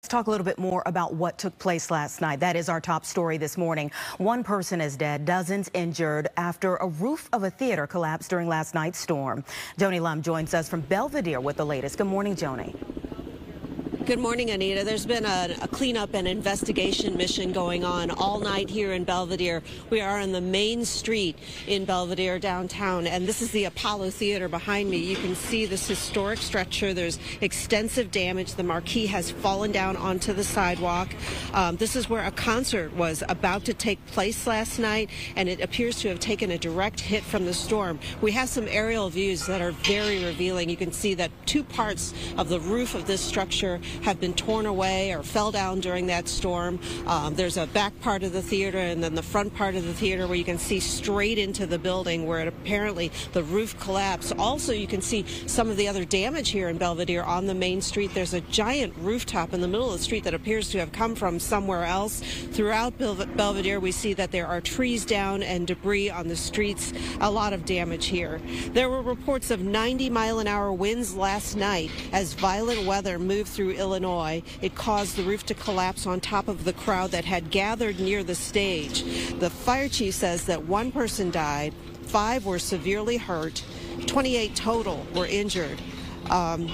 Let's talk a little bit more about what took place last night. That is our top story this morning. One person is dead, dozens injured after a roof of a theater collapsed during last night's storm. Joanie Lum joins us from Belvidere with the latest. Good morning, Joanie. Good morning, Anita. There's been a, a, cleanup and investigation mission going on all night here in Belvidere. We are on the main street in Belvidere downtown, and this is the Apollo Theater behind me. You can see this historic structure. There's extensive damage. The marquee has fallen down onto the sidewalk. Um, this is where a concert was about to take place last night, and it appears to have taken a direct hit from the storm. We have some aerial views that are very revealing. You can see that two parts of the roof of this structure have been torn away or fell down during that storm. Um, there's a back part of the theater and then the front part of the theater where you can see straight into the building where it apparently the roof collapsed. Also, you can see some of the other damage here in Belvidere on the main street. There's a giant rooftop in the middle of the street that appears to have come from somewhere else. Throughout Belvidere, we see that there are trees down and debris on the streets. A lot of damage here. There were reports of 90 mile an hour winds last night as violent weather moved through Illinois. Illinois. It caused the roof to collapse on top of the crowd that had gathered near the stage. The fire chief says that one person died, five were severely hurt, 28 total were injured. Um,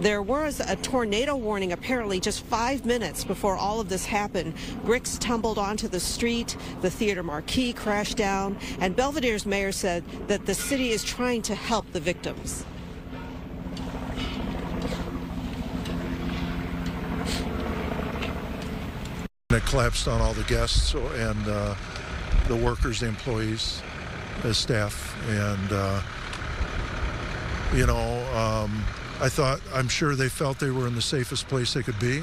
there was a tornado warning apparently just five minutes before all of this happened. Bricks tumbled onto the street, the theater marquee crashed down, and Belvidere's mayor said that the city is trying to help the victims. It collapsed on all the guests and uh, the workers, the employees, the staff, and uh, you know, um, I thought, I'm sure they felt they were in the safest place they could be,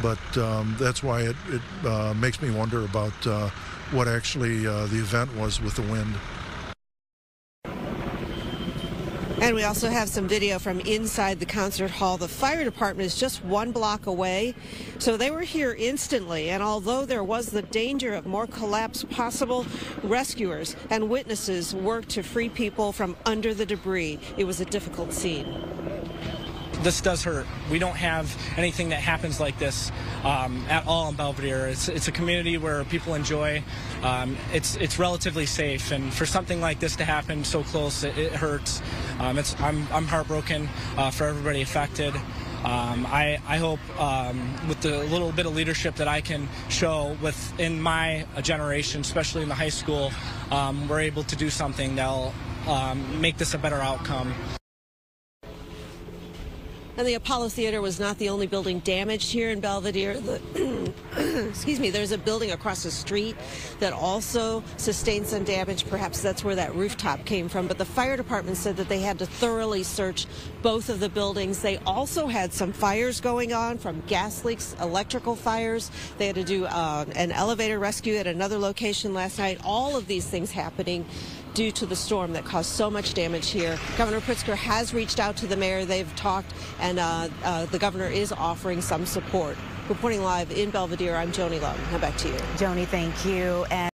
but um, that's why it, it uh, makes me wonder about uh, what actually uh, the event was with the wind. And we also have some video from inside the concert hall. The fire department is just one block away, so they were here instantly. And although there was the danger of more collapse possible, rescuers and witnesses worked to free people from under the debris. It was a difficult scene this does hurt. We don't have anything that happens like this um, at all in Belvidere. It's, it's a community where people enjoy. Um, it's it's relatively safe, and for something like this to happen so close, it, it hurts. Um, it's I'm I'm heartbroken uh, for everybody affected. Um, I, I, hope um, with the little bit of leadership that I can show within my generation, especially in the high school, um, we're able to do something that'll um, make this a better outcome. And the Apollo Theater was not the only building damaged here in Belvidere. The, excuse me, there's a building across the street that also sustained some damage. Perhaps that's where that rooftop came from. But the fire department said that they had to thoroughly search both of the buildings. They also had some fires going on from gas leaks, electrical fires. They had to do uh, an elevator rescue at another location last night. All of these things happening due to the storm that caused so much damage here. Governor Pritzker has reached out to the mayor. They've talked, and uh, uh, the governor is offering some support. Reporting live in Belvidere, I'm Joanie Lum. Now back to you. Joanie, thank you. And